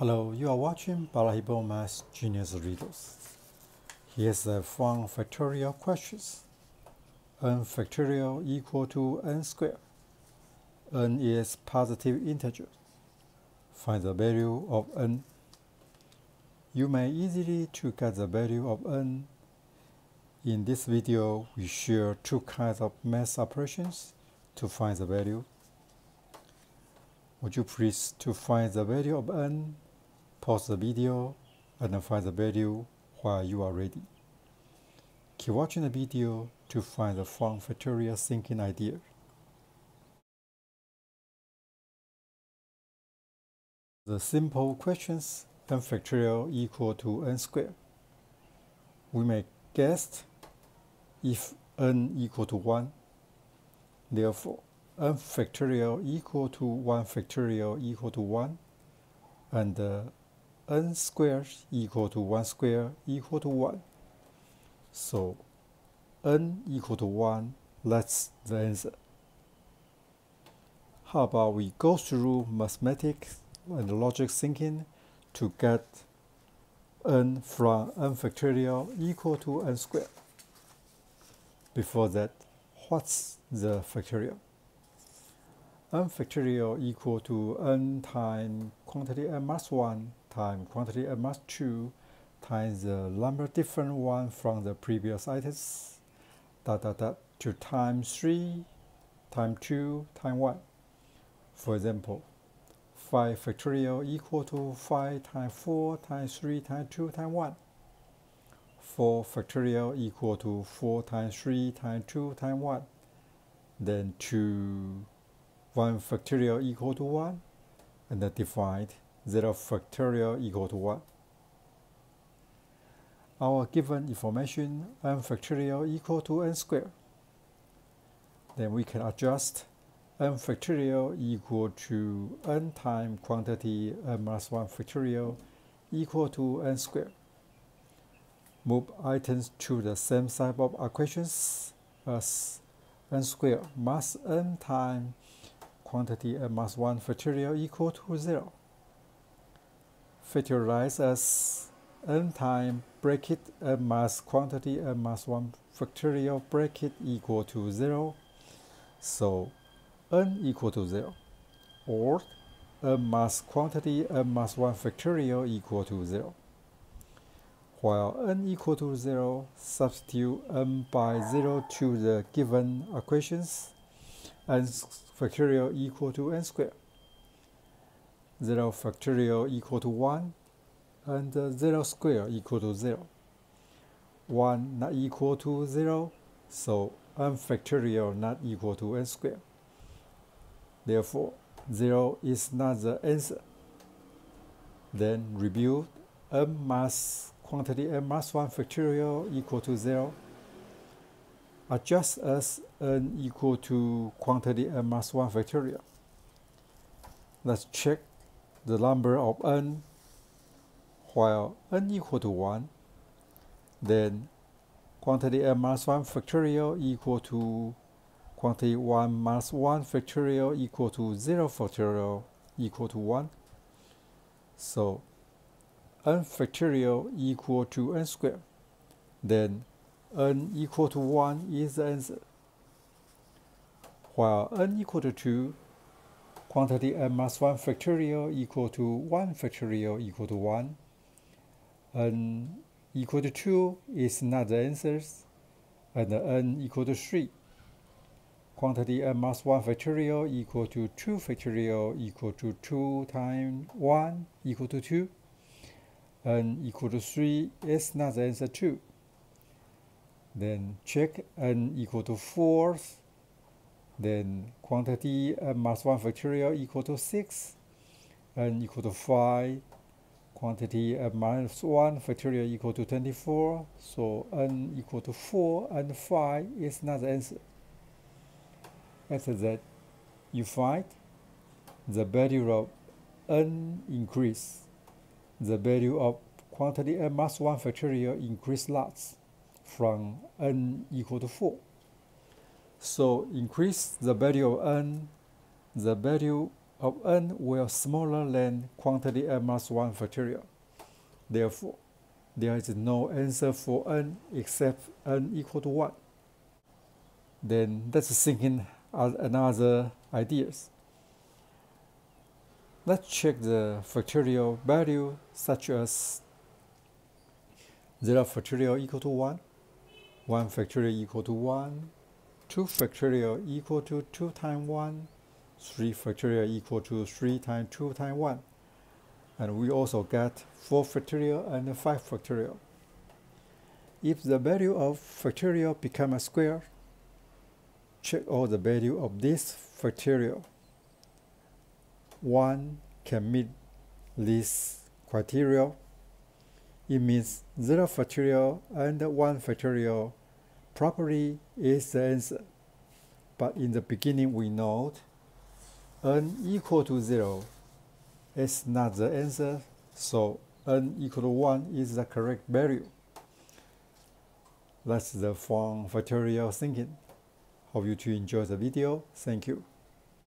Hello, you are watching Balahippo Math Genius Riddles. Here's the fun factorial questions. n factorial equal to n squared. n is positive integer. Find the value of n. You may easily to get the value of n. In this video, we share two kinds of math operations to find the value. Would you please to find the value of n pause the video and find the value while you are ready. Keep watching the video to find the fun factorial thinking idea. The simple questions n factorial equal to n squared. We may guess if n equal to 1. Therefore, n factorial equal to 1 factorial equal to 1 and uh, n squared equal to 1 squared equal to 1. So n equal to 1, that's the answer. How about we go through mathematics and logic thinking to get n from n factorial equal to n squared. Before that, what's the factorial? n factorial equal to n times quantity n minus 1 times quantity n minus 2 times the number different one from the previous items dot dot dot to times 3 times 2 times 1. For example, 5 factorial equal to 5 times 4 times 3 times 2 times 1. 4 factorial equal to 4 times 3 times 2 times 1. Then 2 1 factorial equal to 1 and then divide 0 factorial equal to 1. Our given information n factorial equal to n squared. Then we can adjust n factorial equal to n times quantity n minus 1 factorial equal to n squared. Move items to the same type of equations as n squared minus n times quantity n minus 1 factorial equal to 0. Factorize as n time bracket n mass quantity n minus 1 factorial bracket equal to 0. So n equal to 0 or n mass quantity n minus 1 factorial equal to 0. While n equal to 0, substitute n by 0 to the given equations n factorial equal to n squared. 0 factorial equal to 1 and uh, 0 square equal to 0. 1 not equal to 0, so n factorial not equal to n square. Therefore, 0 is not the answer. Then review n mass quantity n mass 1 factorial equal to 0 adjust as n equal to quantity n mass minus 1 factorial. Let's check the number of n while n equal to 1, then quantity n minus 1 factorial equal to quantity 1 minus 1 factorial equal to 0 factorial equal to 1. So n factorial equal to n squared. Then n equal to 1 is answer. While n equal to 2, quantity n minus 1 factorial equal to 1 factorial equal to 1. n equal to 2 is not the answers, and n equal to 3. Quantity n minus 1 factorial equal to 2 factorial equal to 2 times 1 equal to 2. n equal to 3 is not the answer 2. Then check n equal to 4. Then quantity uh, n minus 1 factorial equal to 6. n equal to 5. Quantity n minus 1 factorial equal to 24. So n equal to 4 and 5 is not the answer. After that, you find the value of n increase. The value of quantity uh, n minus 1 factorial increase lots from n equal to 4. So increase the value of n, the value of n will smaller than quantity n minus 1 factorial. Therefore, there is no answer for n except n equal to 1. Then let's think in another ideas. Let's check the factorial value such as 0 factorial equal to 1, 1 factorial equal to 1, 2 factorial equal to 2 times 1, 3 factorial equal to 3 times 2 times 1. And we also get 4 factorial and 5 factorial. If the value of factorial become a square, check all the value of this factorial. 1 can meet this criteria. It means 0 factorial and 1 factorial properly is the answer. But in the beginning we note n equal to 0 is not the answer, so n equal to 1 is the correct value. That's the fun factorial thinking. Hope you to enjoy the video. Thank you.